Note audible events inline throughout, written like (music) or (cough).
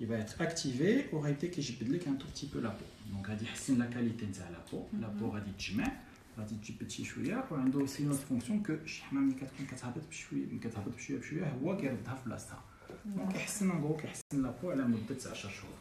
il va être activé. وغيبدا كيجبد لك un tout petit peu la peau. donc غادي يحسن la qualité نتاع la peau la peau غادي تجمع غادي تجبد شي شوية وعنده aussi une autre fonction que شي حمام ملي كتكون كتهبط بشويه ملي كتهبط بشويه بشويه هو كيردها في بلاصتها donc كيحسن en gros كيحسن la peau على مده 10 شهور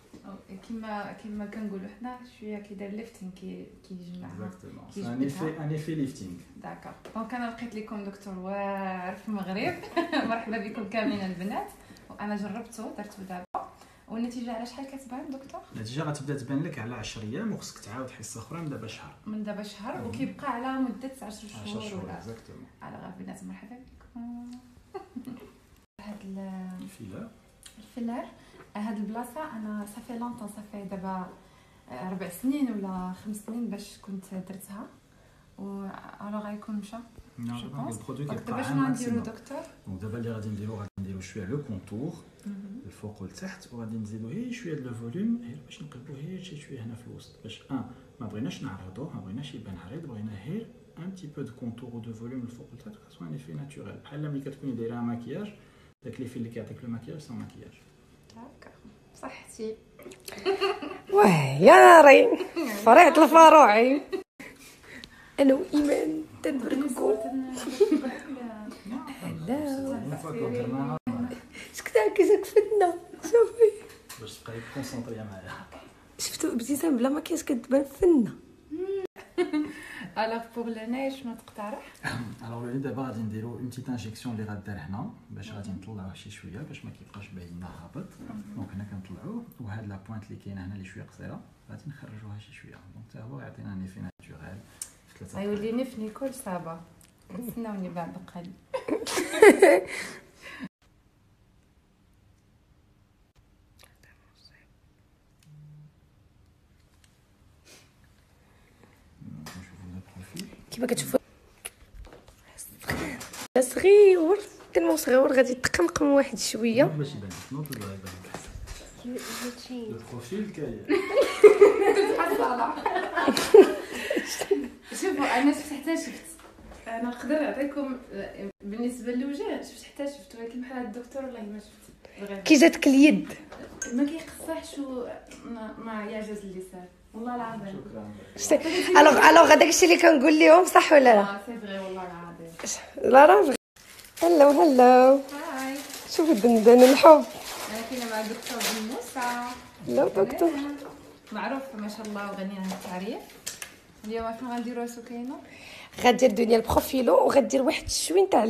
كما كما كنقولوا حنا شوية كيدير lifting كي كيجمعها exactement c'est كيجبدها. un effet un effet lifting d'accord donc أنا لقيت لكم دكتور واعر في المغرب مرحبا بكم كاملين البنات وأنا جربته درته دابا. والنتيجة على شحال كتبان دكتور؟ النتيجة غتبدأ تبان لك على 10 أيام وخصك تعاود حصه أخرى من دابا شهر. من دابا شهر. وكيبقى على مدة 10 10 شهور شهور ولا. exactement على غير البنات مرحبا بكم. (laughs) هاد ال- ال filler. ال filler. هاد البلاصة أنا صافي longtemps صافي دابا آه، ربع سنين ولا خمس سنين باش كنت درتها. و alors غيكون مشى Je pense. دابا شنو غنديرو maximum دكتور donc دابا اللي غادي نديرو غادي نديرو شوية le contour الفوق والتحت وغادي نزيدو غير شوية le volume غير باش نقلبو غير شي شوية هنا في الوسط باش ان ما بغيناش نعرضوه ما بغيناش يبان عريض بغينا غير un petit peu de contour و de volume الفوق والتحت que ça soit un effet naturel بحال ملي كتكوني دايره ماكياج داك l'effet اللي كيعطيك le maquillage sans maquillage d'accord صحتي واه يا ناري فريعة الفروعي أنا وايمان تنبركو لا سكت هكا كفتنا صافي باش تبقاي concentrée معايا شفتو ابتسام بلا مكياج كتبان فنه alors pour le nez شنو تقترح alors لي دابا غادي نديرو une petite injection اللي غدار هنا باش غادي نطلعوه شي شوية باش ما كيبقاش باين لنا هابط دونك هنا كنطلعوه وهاد لا بوينت اللي كاينة هنا اللي شوية قصيره غادي نخرجوها شي شوية دونك حتى هو غيعطينا ان دقائق. غيوليني في نيكول صابه نستناوني بعد قليل كيما كتشوفوا صغير تنمو صغير غادي تقمقم واحد شوية. باش يبان نوض ولا يبان لك le profil كاين. (laughs) (laughs) (laughs) شوفوا أنا شفت حتى شفت. أنا نقدر نعطيكم بالنسبة للوجه شفت حتى شفت ولكن بحال هاد الدكتور والله ما شفت. كي جاتك اليد. ما كيقصحش و ما, يعجز اللسان. والله العظيم. شكرا. alors alors هذاك الشيء اللي كنقول لهم صح ولا لا؟ آه c'est vrai والله العظيم. لا راه hello hello. hi. شوف الدندن الحب. أنا كاينة مع الدكتور بن موسى. لا دكتور. معروف ما شاء الله وغني عن التعريف. اليوم شنو غنديرو سكينه غدير دنيا ال Profhilo وغدير واحد الشوين تاع